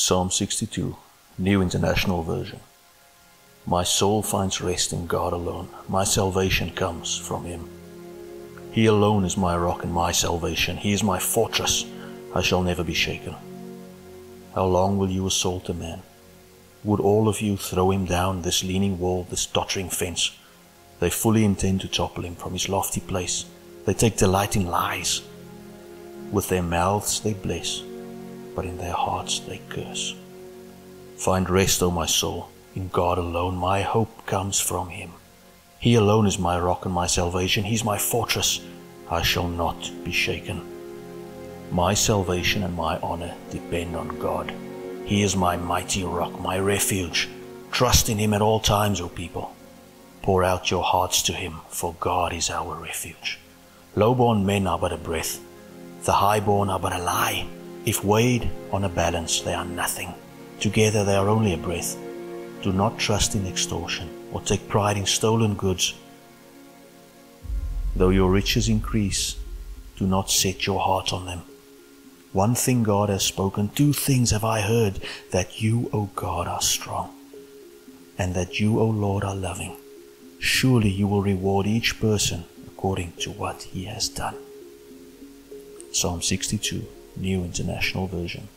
Psalm 62, New International Version. My soul finds rest in God alone. My salvation comes from Him. He alone is my rock and my salvation. He is my fortress. I shall never be shaken. How long will you assault a man? Would all of you throw him down this leaning wall, this tottering fence? They fully intend to topple him from his lofty place. They take delight in lies. With their mouths they bless, but in their hearts they curse. Find rest, O my soul, in God alone. My hope comes from Him. He alone is my rock and my salvation. He's my fortress. I shall not be shaken. My salvation and my honor depend on God. He is my mighty rock, my refuge. Trust in Him at all times, O people. Pour out your hearts to Him, for God is our refuge. Low-born men are but a breath. The high-born are but a lie. If weighed on a balance, they are nothing. Together they are only a breath. Do not trust in extortion or take pride in stolen goods. Though your riches increase, do not set your heart on them. One thing God has spoken, two things have I heard, that you, O God, are strong, and that you, O Lord, are loving. Surely you will reward each person according to what he has done. Psalm 62, New International Version.